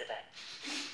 accident.